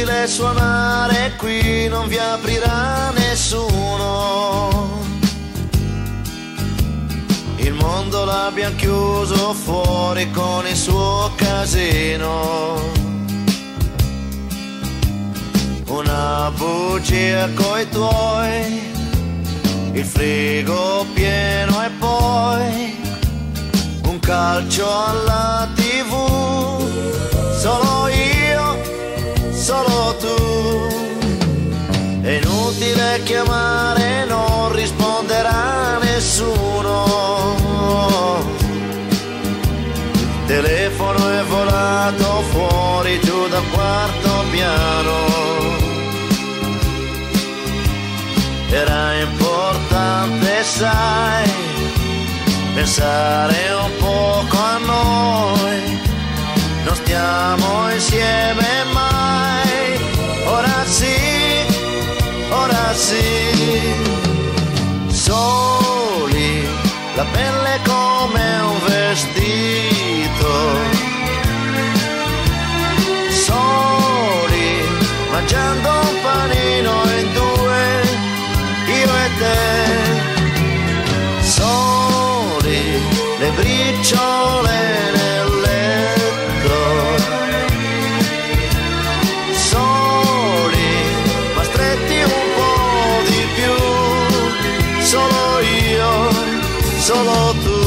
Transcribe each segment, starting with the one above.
inutile suonare qui, non vi aprirà nessuno. Il mondo l'abbiamo chiuso fuori con il suo casino. Una bugia coi tuoi, il frigo pieno e poi un calcio alla tv. Volato fuori giù dal quarto piano. Era importante, sai, pensare un poco a noi. Non stiamo insieme mai. Ora sì, ora sì. Soli, la pelle come le briciole nel letto. Soli, ma stretti un po' di più. Solo io, solo tu.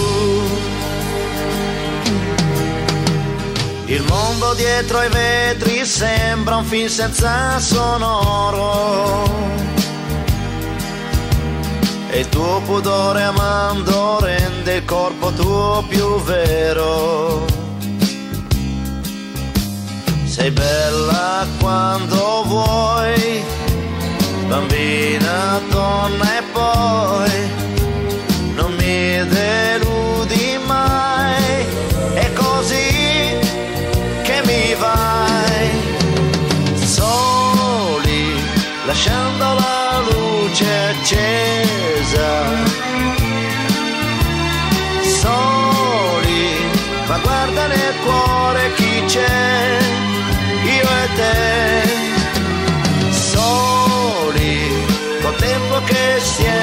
Il mondo dietro ai vetri sembra un film senza sonoro. E il tuo pudore amando rende il corpo tuo più vero. Sei bella quando vuoi, bambina, donna e poi non mi deludi mai. È così che mi vai. Soli, lasciando la luce accesa. Yeah.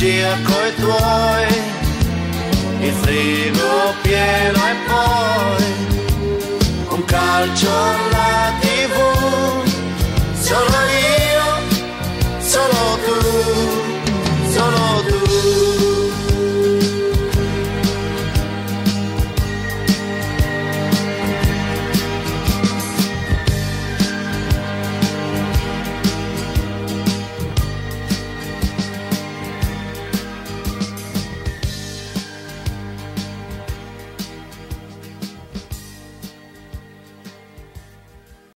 Bugia coi tuoi, il frigo pieno